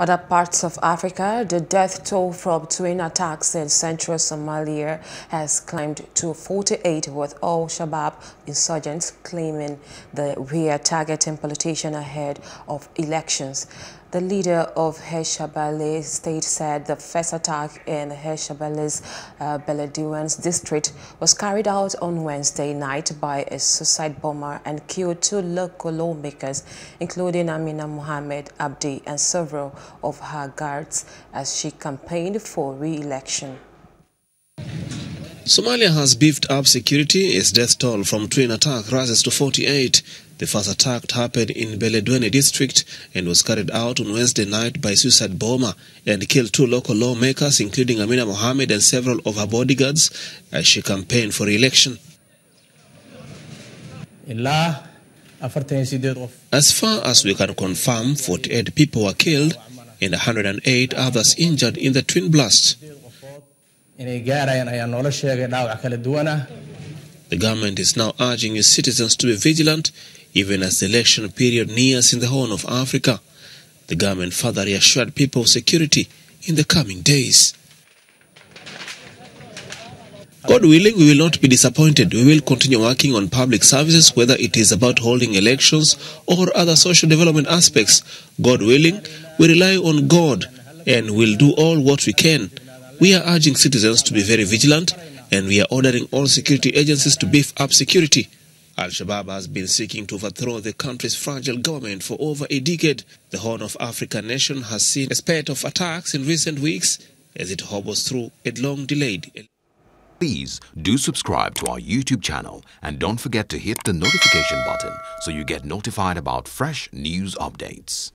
Other parts of Africa, the death toll from twin attacks in central Somalia has climbed to 48 with Al-Shabaab insurgents claiming that we are targeting politicians ahead of elections. The leader of Hirshabelle state said the first attack in Hirshabelle's uh, district was carried out on Wednesday night by a suicide bomber and killed two local lawmakers, including Amina Mohamed Abdi and several of her guards as she campaigned for re-election. Somalia has beefed up security. Its death toll from twin attack rises to 48. The first attack happened in Beledweyne district and was carried out on Wednesday night by suicide bomber and killed two local lawmakers, including Amina Mohamed and several of her bodyguards, as she campaigned for election. As far as we can confirm, 48 people were killed and 108 others injured in the twin blast. The government is now urging its citizens to be vigilant even as the election period nears in the Horn of Africa. The government further reassured people of security in the coming days. God willing, we will not be disappointed. We will continue working on public services, whether it is about holding elections or other social development aspects. God willing, we rely on God and will do all what we can. We are urging citizens to be very vigilant and we are ordering all security agencies to beef up security. Al-Shabaab has been seeking to overthrow the country's fragile government for over a decade. The Horn of Africa nation has seen a spate of attacks in recent weeks as it hobbles through a long delayed. Please do subscribe to our YouTube channel and don't forget to hit the notification button so you get notified about fresh news updates.